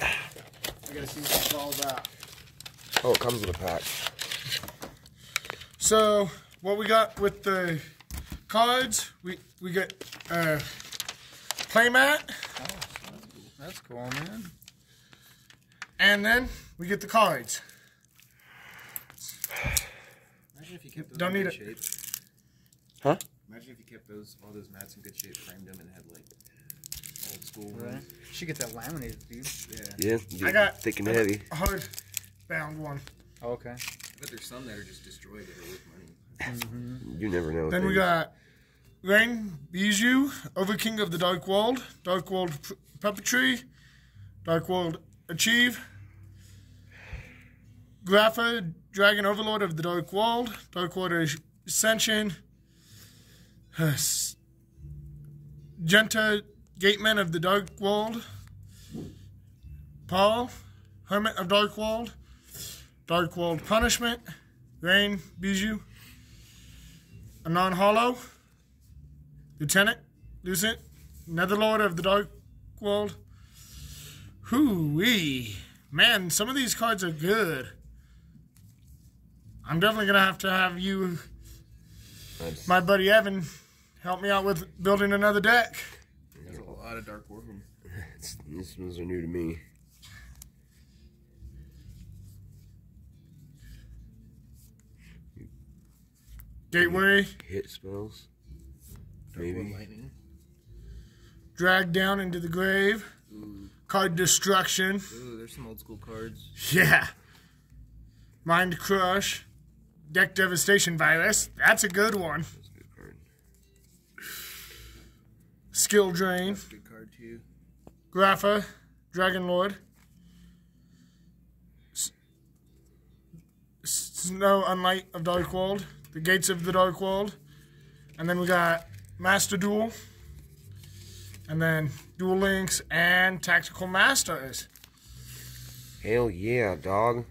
I gotta see what it's all about. Oh, it comes with a pack. So what we got with the cards, we we get uh, playmat, That's cool, man. and then we get the cards. Imagine if you kept those Don't in need good it. shape. Huh? Imagine if you kept those all those mats in good shape, framed them, and had like old school Right. ones. Should get that laminated, dude. Yeah. Yeah, I got thick and I heavy. a hard bound one. Oh, okay. I bet there's some that are just destroyed that are worth money. Mm-hmm. You never know. Then we got Rain Bijou, Overking of the Dark World, Dark World P- Puppetry, Dark World Achieve, Grapha, Dragon Overlord of the Dark World, Dark World Ascension, S- Genta, Gateman of the Dark World, Paul, Hermit of Dark World, Dark World Punishment, Rain Bijou, a non-hollow, Lieutenant, Lucent, Netherlord of the Dark World. Hoo-wee. Man, some of these cards are good. I'm definitely going to have to have you, my buddy Evan, help me out with building another deck. Lot of Dark World. these ones are new to me. Gateway, Hit spells. Maybe. Lightning. Drag Down into the Grave, Card Destruction. Ooh, there's some old school cards. Yeah. Mind Crush, Deck Devastation Virus. That's a good one. Skill Drain. That's a good card too. Grapha, Dragon Lord, S- Snoww Unlight of Dark World, the Gates of the Dark World, and then we got Master Duel, and then Duel Links and Tactical Masters. Hell yeah, dog.